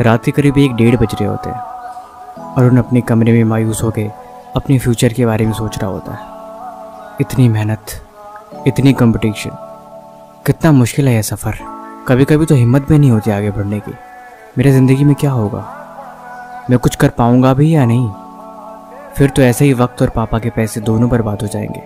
रात के करीब एक डेढ़ बज रहे होते हैं अरुण अपने कमरे में मायूस होकर अपने फ्यूचर के बारे में सोच रहा होता है। इतनी मेहनत, इतनी कंपटीशन कितना मुश्किल है यह सफ़र। कभी कभी तो हिम्मत भी नहीं होती आगे बढ़ने की। मेरे ज़िंदगी में क्या होगा? मैं कुछ कर पाऊँगा भी या नहीं? फिर तो ऐसे ही वक्त और पापा के पैसे दोनों बर्बाद हो जाएँगे।